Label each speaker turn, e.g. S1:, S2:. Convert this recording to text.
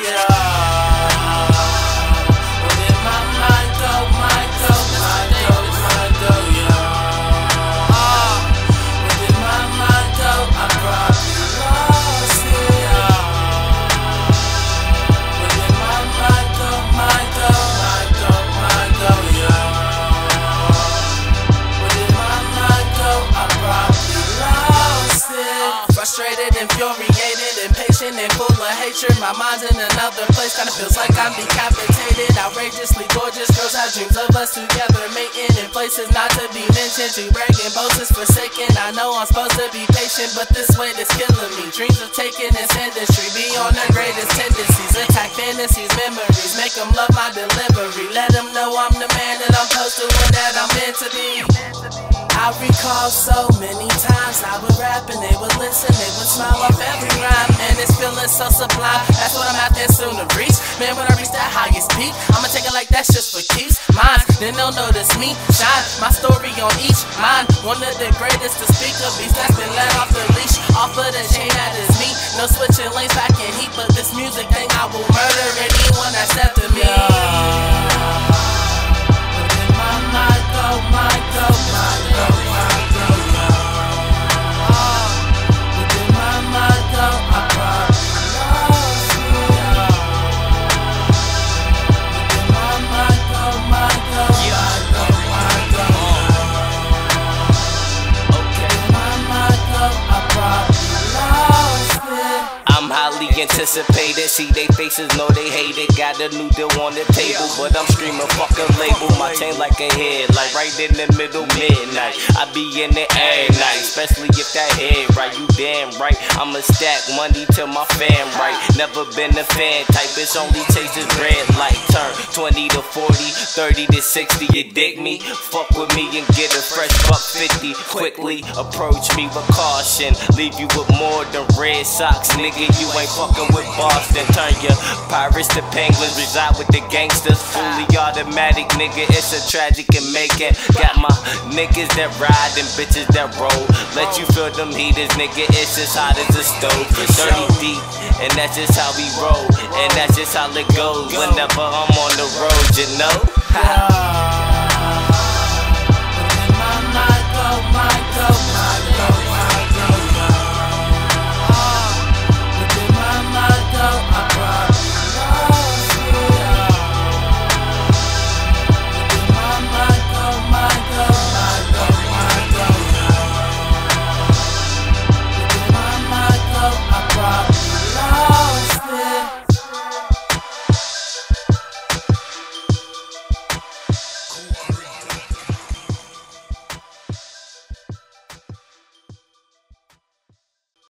S1: Yeah. frustrated, infuriated, impatient, and full of hatred. My mind's in another place, kinda feels like I'm decapitated. Outrageously gorgeous, girls have dreams of us together, mating in places not to be mentioned. She bragging, boasts forsaken. I know I'm supposed to be patient, but this weight is killing me. Dreams of taking this industry beyond the greatest tendencies. Attack fantasies, memories, make them love my delivery. Let them know I'm the man that I'm supposed to and that I'm meant to be. I recall so many times I would rap and they would listen, they would smile off every rhyme. Man, it's feeling so sublime. That's what I'm out there soon to reach. Man, when I reach that highest peak, I'ma take it like that's just for keeps. Mine, then they'll notice me shine. My story on each mind. One of the greatest to speak of beats that's been let off the leash. Off of the chain that is me. No switching lanes back in heat, but this music thing I will murder anyone that's after me.
S2: Anticipated. See they faces, know they hate it. Got a new deal on the table, but I'm screaming fuck a label. My chain like a head, like right in the middle midnight. I be in the air night, especially if that head right. You damn right. I'ma stack money to my fam right. Never been a fan type. It's only tastes red like turn 20 to 40, 30 to 60. You dig me? Fuck with me and get a fresh buck 50. Quickly approach me with caution. Leave you with more than red socks, nigga. You ain't fucking with Boston. Turn your pirates to penguins. Reside with the gangsters. Fully automatic, nigga. It's a tragic and making. Got my niggas that ride and bitches that roll. Let you feel them heaters, nigga. It's as hot as a stove. 30 deep, and that's just how we roll. And that's just how it goes whenever I'm on the road, you know?